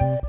えっ?